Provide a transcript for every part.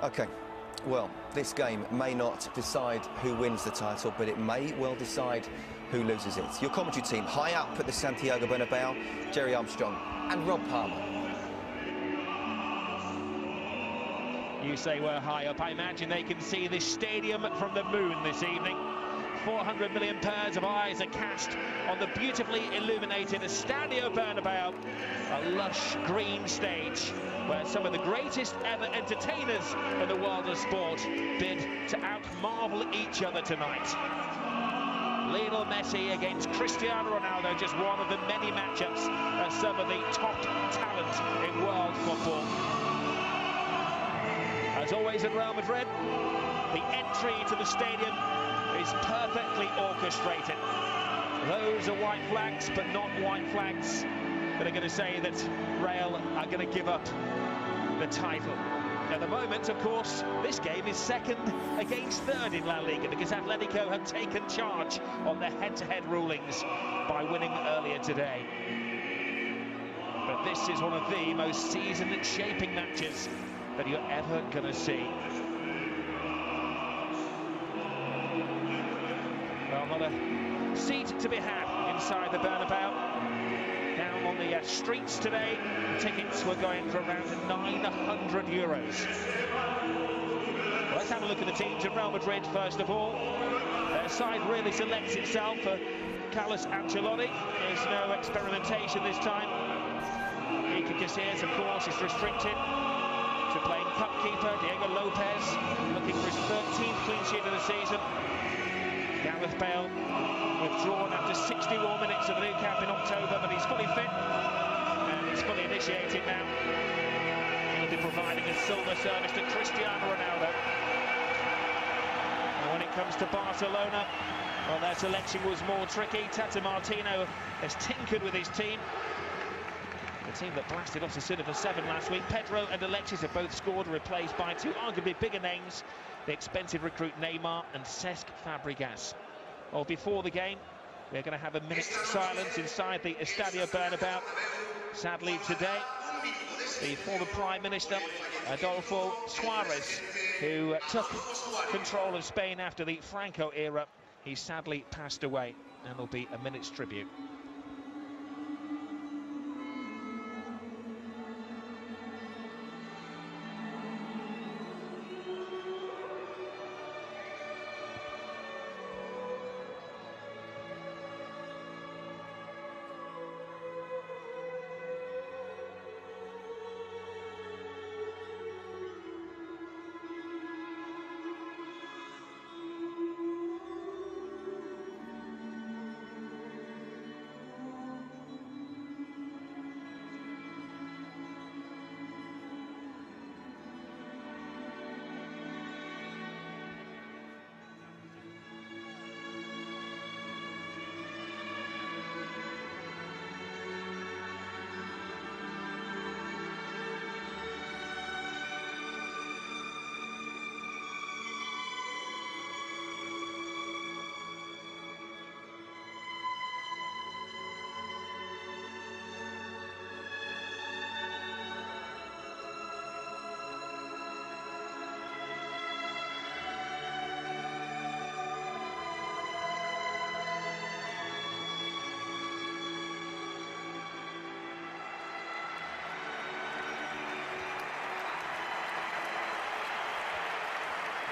Okay, well, this game may not decide who wins the title, but it may well decide who loses it. Your commentary team, high up at the Santiago Bernabeu, Gerry Armstrong and Rob Palmer. You say we're high up. I imagine they can see this stadium from the moon this evening. 400 million pairs of eyes are cast on the beautifully illuminated Estadio Bernabeu, a lush green stage where some of the greatest ever entertainers in the world of sport bid to outmarvel each other tonight. Lionel Messi against Cristiano Ronaldo, just one of the many matchups of some of the top talent in world football. As always at Real Madrid, the entry to the stadium is perfectly orchestrated. Those are white flags, but not white flags that are going to say that Real are going to give up the title. At the moment, of course, this game is second against third in La Liga because Atletico have taken charge on their head-to-head -head rulings by winning earlier today. But this is one of the most season-shaping matches that you're ever going to see. Well, not a seat to be had inside the Bernabeu. Down on the uh, streets today, tickets were going for around 900 euros. Let's have a look at the teams of Real Madrid first of all. Their side really selects itself for Carlos Ancelotti. There's no experimentation this time. he Iker Casillas, of course, is restricted cup keeper. Diego Lopez looking for his 13th clean sheet of the season. Gareth Bale withdrawn after 61 minutes of the new cap in October, but he's fully fit and he's fully initiated now. He'll be providing a silver service to Cristiano Ronaldo. And when it comes to Barcelona, well, their selection was more tricky. Tata Martino has tinkered with his team. The team that blasted off Osasuna for seven last week. Pedro and Alexis have both scored, replaced by two arguably bigger names, the expensive recruit Neymar and Cesc Fabregas. Well, before the game, we're going to have a minute's silence inside the Estadio Bernabeu. Sadly, today, the former Prime Minister, Adolfo Suarez, who uh, took control of Spain after the Franco era, he sadly passed away, and there'll be a minute's tribute.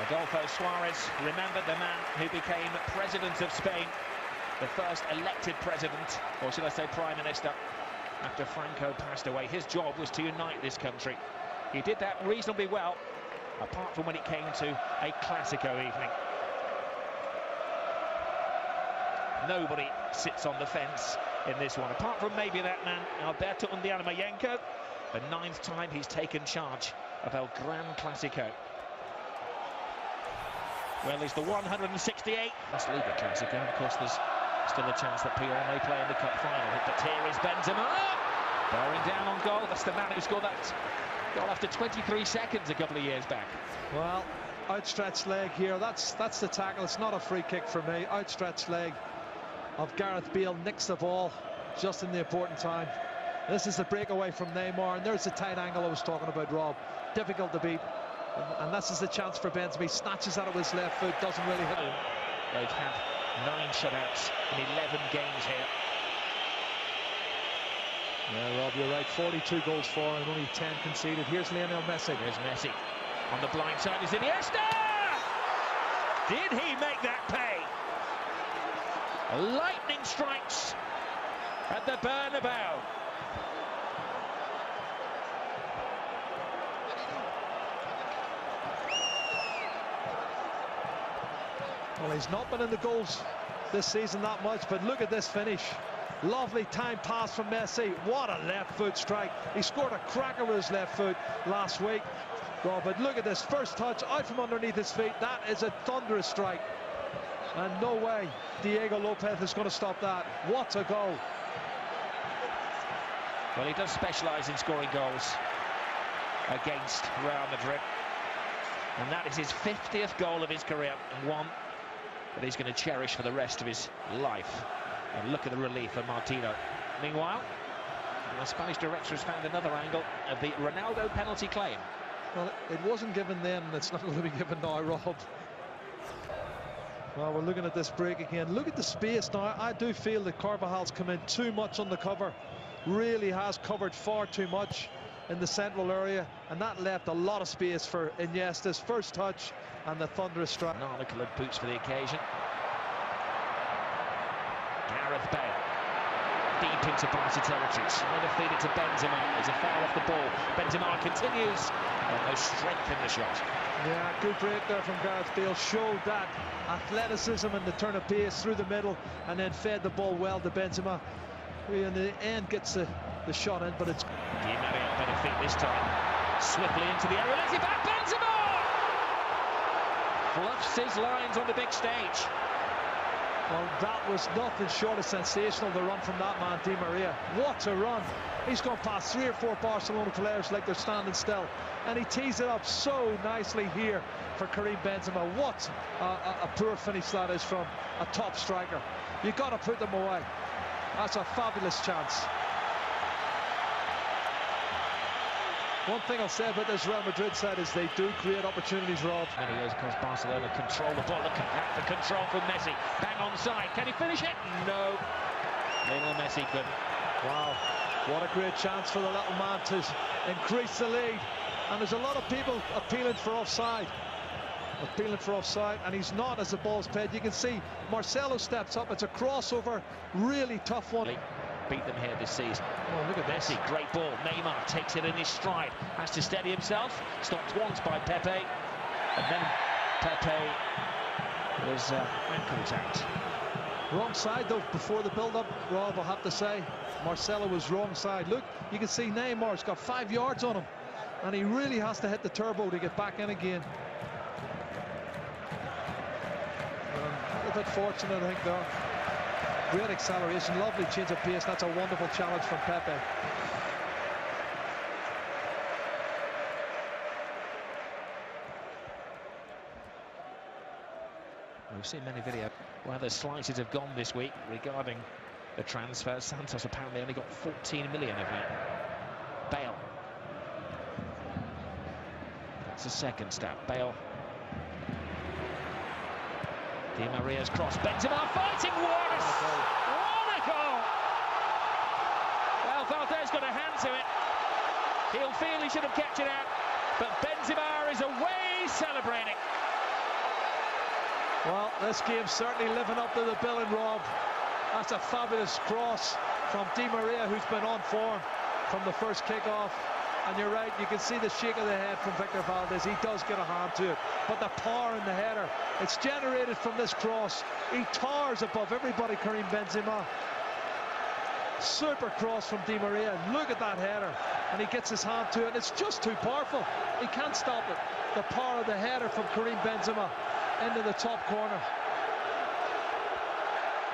Adolfo Suarez, remembered the man who became president of Spain, the first elected president, or should I say prime minister, after Franco passed away. His job was to unite this country. He did that reasonably well, apart from when it came to a Clasico evening. Nobody sits on the fence in this one, apart from maybe that man, Alberto Undiano the ninth time he's taken charge of El Gran Clasico. Well, he's the 168. That's Liga Classico. Of course, there's still a chance that Puyol may play in the cup final. But here is Benzema. Bearing down on goal. That's the man who scored that goal after 23 seconds a couple of years back. Well, outstretched leg here. That's that's the tackle. It's not a free kick for me. Outstretched leg of Gareth Bale nicks the ball just in the important time. This is the breakaway from Neymar, and there's the tight angle I was talking about, Rob. Difficult to beat. And, this is the chance for. He snatches out of his left foot, doesn't really hit him. They've had nine shutouts in 11 games here. Yeah, Rob, you're right. 42 goals for and only 10 conceded. Here's Lionel Messi. Here's Messi. On the blind side is Iniesta! Did he make that pay? Lightning strikes at the Bernabeu. Well, he's not been in the goals this season that much, but look at this finish. Lovely time pass from Messi. What a left foot strike. He scored a cracker with his left foot last week. Well, but look at this first touch out from underneath his feet. That is a thunderous strike. And no way Diego Lopez is going to stop that. What a goal. Well, he does specialise in scoring goals against Real Madrid. And that is his 50th goal of his career one that he's going to cherish for the rest of his life. And look at the relief of Martino. Meanwhile, the Spanish director has found another angle of the Ronaldo penalty claim. Well, it wasn't given then, it's not going to be given now, Rob. Well, we're looking at this break again. Look at the space now. I do feel that Carvajal's come in too much on the cover. Really has covered far too much in the central area, and that left a lot of space for Iniesta's first touch and the thunderous strike. Narla-coloured boots for the occasion. Gareth Bale deep into Barca territory, trying to feed it to Benzema. There's a foul off the ball. Benzema continues. no strength in the shot. Yeah, good break there from Gareth Bale. Showed that athleticism and the turn of pace through the middle and then fed the ball well to Benzema. Who in the end gets the, the shot in, but it's... Di Maria better feet this time. Swiftly into the area. Lets it back. Benzema! Fluffs his lines on the big stage. Well, that was nothing short of sensational, the run from that man, Di Maria. What a run. He's gone past three or four Barcelona players like they're standing still. And he tees it up so nicely here for Karim Benzema. What a, a, a poor finish that is from a top striker. You've got to put them away. That's a fabulous chance. One thing I'll say about this Real Madrid side is they do create opportunities, Rob. Many years because Barcelona control the ball. Look at the control from Messi. Bang on side. Can he finish it? No. Lionel Messi could. Wow. What a great chance for the little man to increase the lead. And there's a lot of people appealing for offside. Appealing for offside, and he's not as the ball's played. You can see Marcelo steps up. It's a crossover. Really tough one beat them here this season. Oh, look at Messi, this. great ball. Neymar takes it in his stride, has to steady himself. Stopped once by Pepe, and then Pepe was uh, attacked. Wrong side though before the build-up, Rob. I'll have to say, Marcelo was wrong side. Look, you can see Neymar's got five yards on him, and he really has to hit the turbo to get back in again. Um, a bit fortunate, I think, though. Great acceleration, lovely change of pace. That's a wonderful challenge from Pepe. We've seen many videos where the slices have gone this week regarding the transfer. Santos apparently only got 14 million of it. Bale. That's the second step. Bale. Di Maria's cross. Benzema fighting Juarez. Valdés got a hand to it. He'll feel he should have kept it out, but Benzema is away celebrating. Well, this game's certainly living up to the billing, Rob. That's a fabulous cross from Di Maria, who's been on form from the first kick-off. And you're right, you can see the shake of the head from Victor Valdés. He does get a hand to it. But the power in the header, it's generated from this cross. He towers above everybody, Karim Benzema. Super cross from Di Maria. Look at that header. And he gets his hand to it. It's just too powerful. He can't stop it. The power of the header from Karim Benzema into the top corner.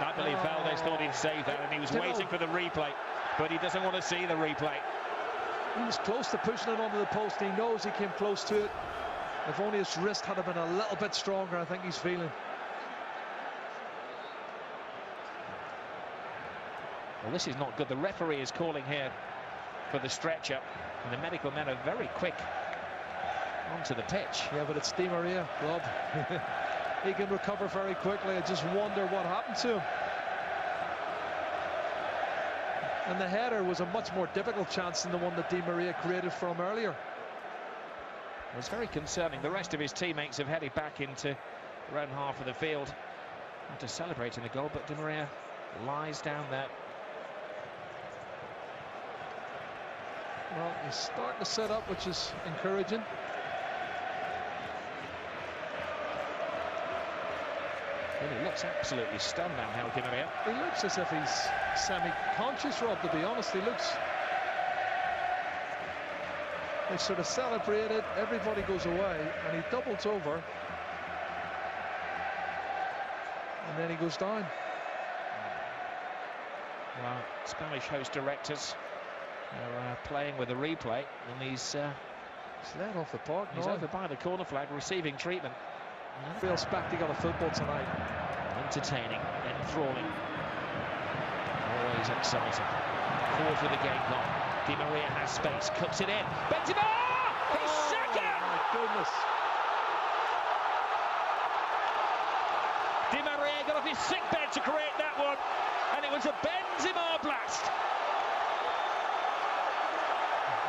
I believe oh. Valdés thought he'd save that and he was waiting for the replay, but he doesn't want to see the replay. He was close to pushing it onto the post. He knows he came close to it. If only his wrist had been a little bit stronger, I think he's feeling. Well, this is not good. The referee is calling here for the stretcher. And the medical men are very quick onto the pitch. Yeah, but it's Di Maria, Rob. he can recover very quickly. I just wonder what happened to him. And the header was a much more difficult chance than the one that Di Maria created from earlier. It was very concerning. The rest of his teammates have headed back into their own half of the field after celebrating the goal, but Di Maria lies down there. Well, he's starting to set up, which is encouraging. Well, he looks absolutely stunned now, Di Maria. He looks as if he's semi-conscious, Rob, to be honest. He looks... They sort of celebrated, everybody goes away, and he doubles over. And then he goes down. Well, Spanish host directors are uh, playing with a replay, and he's uh, he's led off the park. He's over by the corner flag, receiving treatment. Real spectacle of football tonight. Entertaining, enthralling, always exciting. Forward for the game gone. Di Maria has space, cuts it in. Benzema! He's oh, second! My goodness. Di Maria got off his sick bed to create that one, and it was a Benzema blast.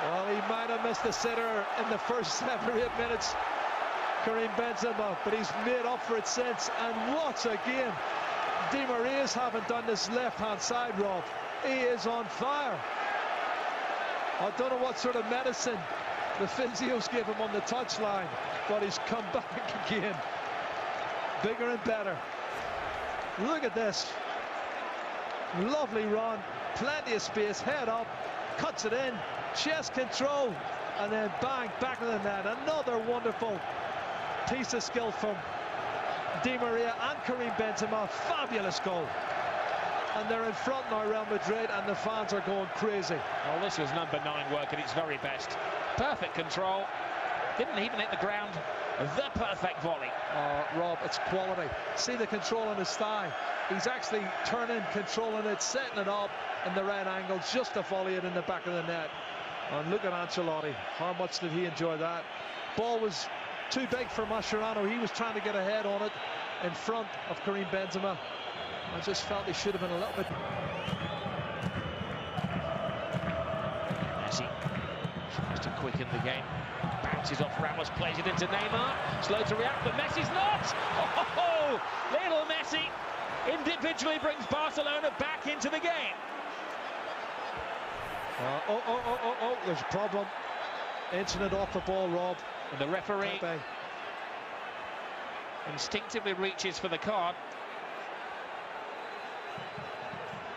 Well, he might have missed the sitter in the first seven or eight minutes, Karim Benzema, but he's made up for it since. And what a game! Di Maria's haven't done this left-hand side, Rob. He is on fire. I don't know what sort of medicine the physios gave him on the touchline, but he's come back again. Bigger and better. Look at this. Lovely run, plenty of space, head up, cuts it in, chest control, and then bang, back of the net. Another wonderful piece of skill from Di Maria and Karim Benzema. Fabulous goal. And they're in front now, Real Madrid, and the fans are going crazy. Well, this was number nine work at its very best. Perfect control. Didn't even hit the ground. The perfect volley. Uh, Rob, it's quality. See the control on his thigh. He's actually turning, controlling it, setting it up in the right angle, just to volley it in the back of the net. And look at Ancelotti. How much did he enjoy that? Ball was too big for Mascherano. He was trying to get ahead on it in front of Karim Benzema. I just felt he should have been a little bit. Messi tries to quicken the game. Bounces off Ramos, plays it into Neymar. Slow to react, but Messi's not. Oh, little Messi individually brings Barcelona back into the game. Uh, oh, oh, oh, oh, oh, there's a problem. Incident off the ball, Rob. And the referee Pepe. instinctively reaches for the card.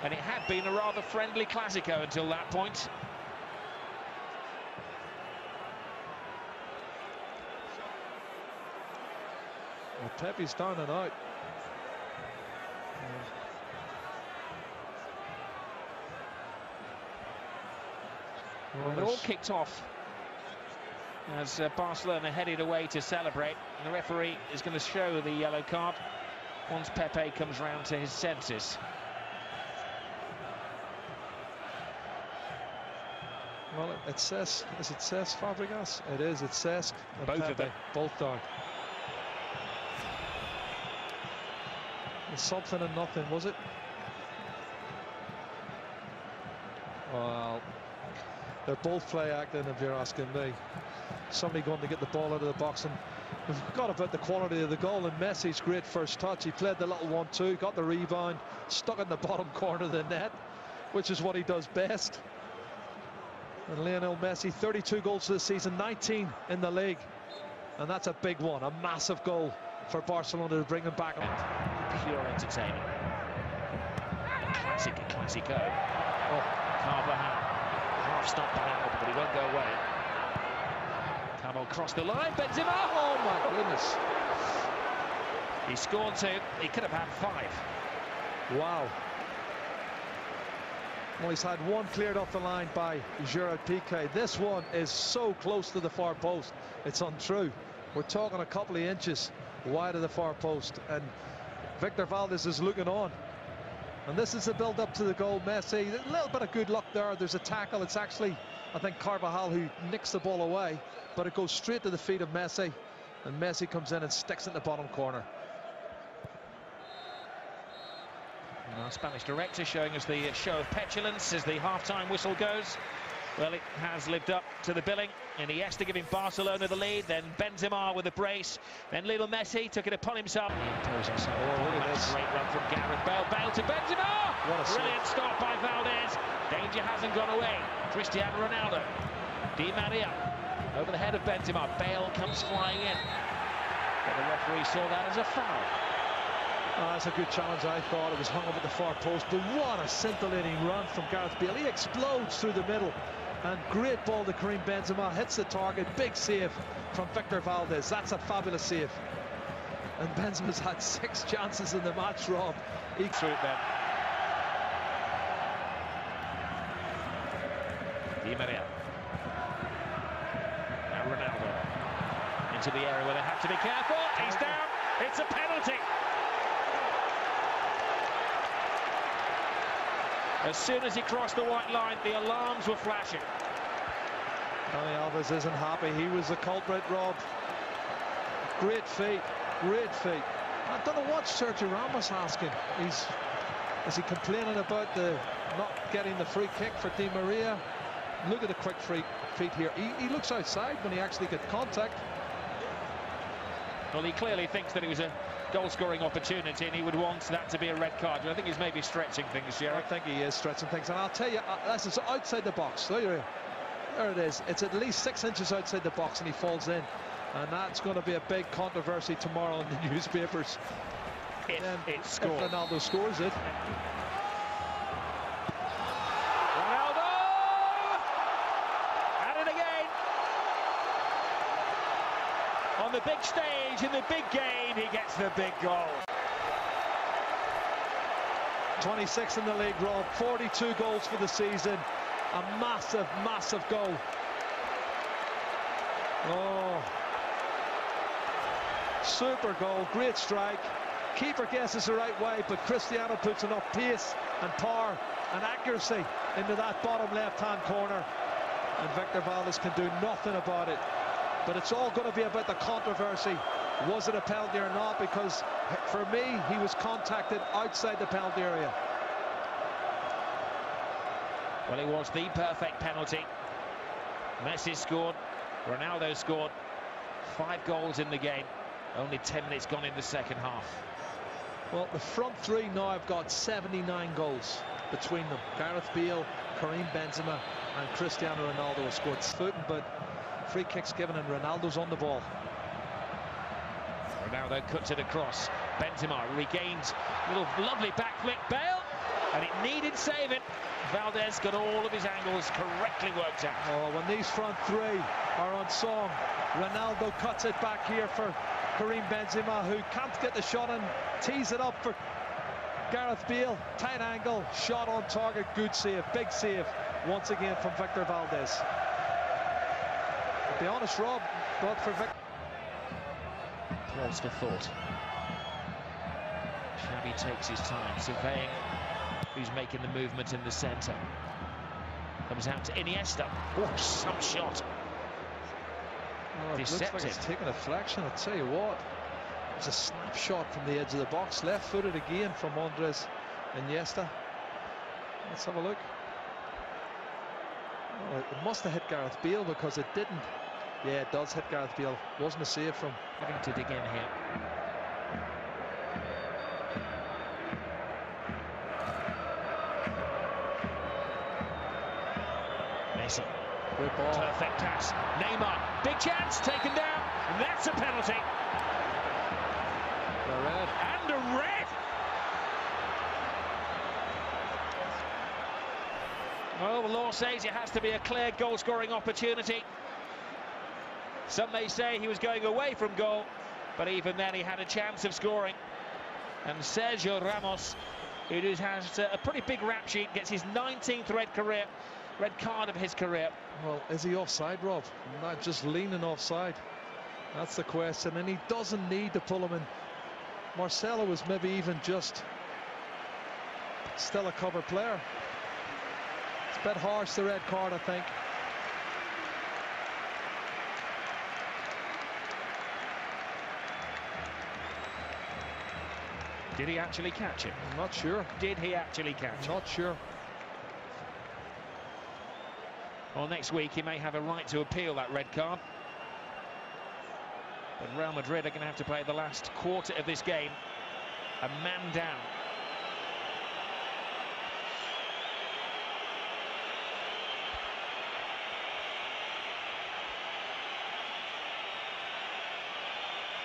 And it had been a rather friendly Clasico until that point. Well, Pepe's down and out. Well, it all kicked off as uh, Barcelona headed away to celebrate. And the referee is going to show the yellow card once Pepe comes round to his senses. Well, it, it says, is it says Fabregas? It is, it says both Pepe, of them. Both down. It's something and nothing, was it? Well, they're both play acting, if you're asking me. Somebody going to get the ball out of the box and we've got about the quality of the goal and Messi's great first touch. He played the little one-two, got the rebound, stuck in the bottom corner of the net, which is what he does best. And Lionel Messi, 32 goals this season, 19 in the league. And that's a big one, a massive goal for Barcelona to bring him back. Pure entertainment. Classic, classico. Oh, Carvajal. Half stop by Alba, but he won't go away. The line. Benzema. Oh my goodness. He scored two. He could have had five. Wow. Well, he's had one cleared off the line by Gerard Piqué. This one is so close to the far post. It's untrue. We're talking a couple of inches wide of the far post. And Victor Valdés is looking on. And this is the build up to the goal. Messi, a little bit of good luck there. There's a tackle. It's actually I think Carvajal who nicks the ball away, but it goes straight to the feet of Messi, and Messi comes in and sticks it in the bottom corner. Our Spanish director showing us the show of petulance as the half-time whistle goes. Well, it has lived up to the billing. And Iniesta giving Barcelona the lead, then Benzema with a brace, then Lionel Messi took it upon himself. Oh, look at this. Great run from Gareth Bale. Bale to Benzema! What a Brilliant stop by Valdés. Danger hasn't gone away. Cristiano Ronaldo. Di Maria over the head of Benzema. Bale comes flying in. But the referee saw that as a foul. Oh, that's a good challenge, I thought. It was hung up at the far post, but what a scintillating run from Gareth Bale. He explodes through the middle. And great ball to Karim Benzema, hits the target, big save from Victor Valdés. That's a fabulous save. And Benzema's had six chances in the match, Rob. He through it then. Di Maria. Now Ronaldo. Into the area where they have to be careful. He's down. It's a penalty. As soon as he crossed the white line, the alarms were flashing. Dani Alves isn't happy. He was the culprit, Rob. Great feat, great feat. I don't know what Sergio Ramos asking. He's is he complaining about the not getting the free kick for Di Maria? Look at the quick free feet here. He, he looks outside when he actually gets contact. Well, he clearly thinks that it was a goal-scoring opportunity and he would want that to be a red card. But I think he's maybe stretching things, Gerry. I think he is stretching things. And I'll tell you, uh, this is outside the box. There, there it is. It's at least six inches outside the box and he falls in. And that's going to be a big controversy tomorrow in the newspapers. If Then. If Ronaldo scores it. Ronaldo! At it again! On the big stage, in the big game, he gets the big goal. 26 in the league, Rob. 42 goals for the season. A massive, massive goal. Oh. Super goal. Great strike. Keeper guesses the right way, but Cristiano puts enough pace and power and accuracy into that bottom left-hand corner. And Victor Valdés can do nothing about it. But it's all going to be about the controversy. Was it a penalty or not? Because for me, he was contacted outside the penalty area. Well, it was the perfect penalty. Messi scored, Ronaldo scored. Five goals in the game. Only 10 minutes gone in the second half. Well, the front three now have got 79 goals between them. Gareth Bale, Karim Benzema and Cristiano Ronaldo have scored but free kicks given and Ronaldo's on the ball. Ronaldo cuts it across. Benzema regains a little lovely back flick. Bale, and it needed saving. Valdés got all of his angles correctly worked out. Oh, when these front three are on song, Ronaldo cuts it back here for Karim Benzema, who can't get the shot and tees it up for Gareth Bale. Tight angle, shot on target, good save, big save once again from Victor Valdés. Be honest, Rob, but for Victor. Pause for thought. Xavi takes his time, surveying who's making the movement in the centre. Comes out to Iniesta. Oh, some shot. Oh, looks like it's taking a flexion, I'll tell you what. It's a snapshot from the edge of the box, left-footed again from Andres Iniesta. Let's have a look. Oh, it must have hit Gareth Bale because it didn't. Yeah, it does hit Gareth Bale. Wasn't a save from. Having to dig in here. Messi. Good ball. Perfect pass. Neymar. Big chance. Taken down. And that's a penalty. The red. And a red. Well, the law says it has to be a clear goal scoring opportunity. Some may say he was going away from goal, but even then he had a chance of scoring. And Sergio Ramos, who has a pretty big rap sheet, gets his 19th red career, red card of his career. Well, is he offside, Rob? Not just leaning offside. That's the question, and he doesn't need to pull him in. Marcelo was maybe even just still a cover player. It's a bit harsh, the red card, I think. Did he actually catch it? I'm not sure. Did he actually catch it? Not sure. Well, next week he may have a right to appeal that red card. But Real Madrid are going to have to play the last quarter of this game a man down.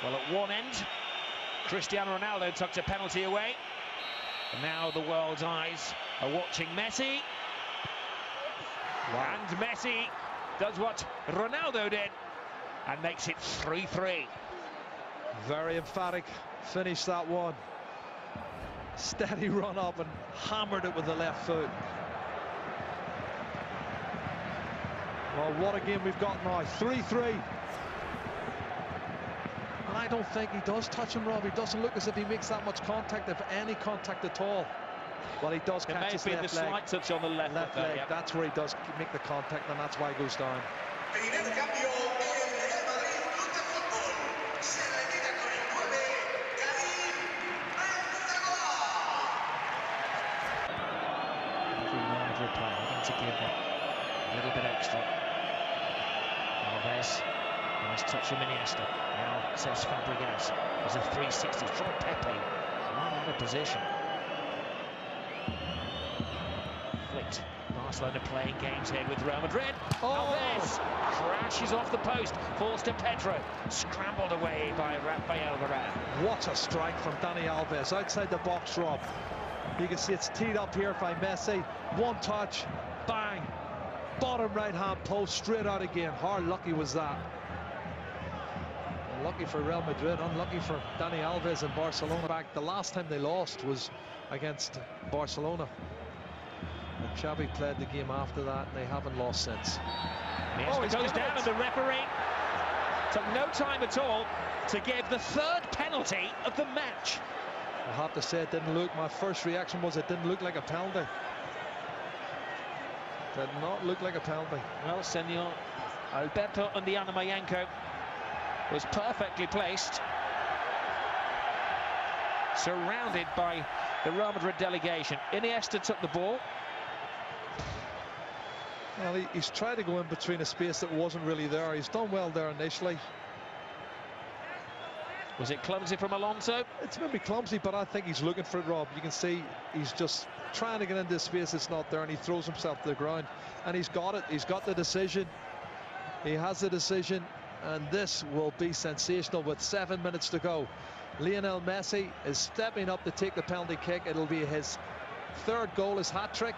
Well, at one end, Cristiano Ronaldo tucked a penalty away. And now the world's eyes are watching Messi. Wow. And Messi does what Ronaldo did and makes it 3-3. Very emphatic finish that one. Steady run up and hammered it with the left foot. Well, what a game we've got now. 3-3. And I don't think he does touch him, Rob. He doesn't look as if he makes that much contact, if any contact at all. Well, he does it catch his left leg. the slight touch on the left, left leg. Yep. That's where he does make the contact, and that's why he goes down. 60. Short Pepe. One out of position. Flicked. Barcelona playing games here with Real Madrid. Oh. this crashes off the post, falls to Pedro, scrambled away by Rafael Varane. What a strike from Dani Alves outside the box, Rob. You can see it's teed up here by Messi. One touch, bang, bottom right hand post, straight out again. How lucky was that? Lucky for Real Madrid, unlucky for Dani Alves and Barcelona. Back the last time they lost was against Barcelona. And Xavi played the game after that, and they haven't lost since. Yes, oh, it goes down, and the referee took no time at all to give the third penalty of the match. I have to say it didn't look, my first reaction was it didn't look like a penalty. Did not look like a penalty. Well, Senor Alberto Undiano was perfectly placed. Surrounded by the Real Madrid delegation. Iniesta took the ball. Well, he, he's tried to go in between a space that wasn't really there. He's done well there initially. Was it clumsy from Alonso? It's maybe clumsy, but I think he's looking for it, Rob. You can see he's just trying to get into a space that's not there, and he throws himself to the ground. And he's got it. He's got the decision. He has the decision, and this will be sensational with seven minutes to go. Lionel Messi is stepping up to take the penalty kick. It'll be his third goal, his hat-trick.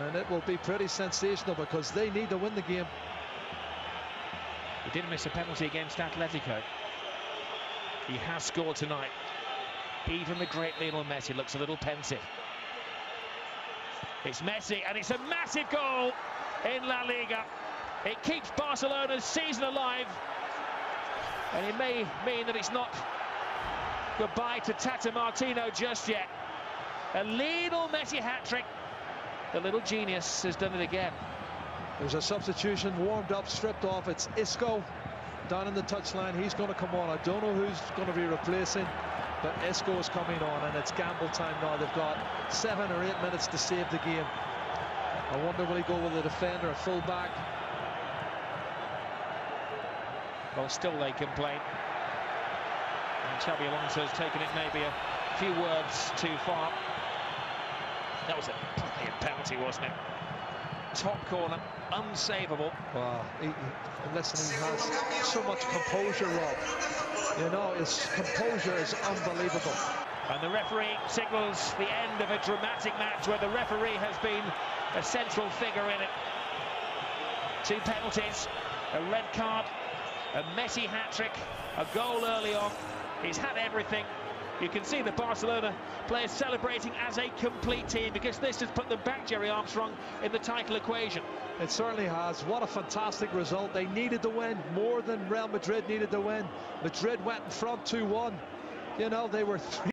And it will be pretty sensational because they need to win the game. He didn't miss a penalty against Atletico. He has scored tonight. Even the great Lionel Messi looks a little pensive. It's Messi, and it's a massive goal in La Liga. It keeps Barcelona's season alive. And it may mean that it's not goodbye to Tata Martino just yet. A Lionel Messi hat-trick. The little genius has done it again. There's a substitution, warmed up, stripped off. It's Isco down in the touchline. He's going to come on. I don't know who's going to be replacing, but Isco is coming on, and it's gamble time now. They've got seven or eight minutes to save the game. I wonder will he go with a defender, a full-back? Well, still they complain. And Xabi Alonso has taken it maybe a few words too far. That was a penalty, wasn't it? top corner, unsavable. Wow, he, he, listen, he has so much composure, Rob. You know, his composure is unbelievable. And the referee signals the end of a dramatic match where the referee has been a central figure in it. Two penalties, a red card, a Messi hat-trick, a goal early on. He's had everything. You can see the Barcelona players celebrating as a complete team because this has put them back, Gerry Armstrong, in the title equation. It certainly has. What a fantastic result. They needed to win more than Real Madrid needed to win. Madrid went in front 2-1. You know, they were three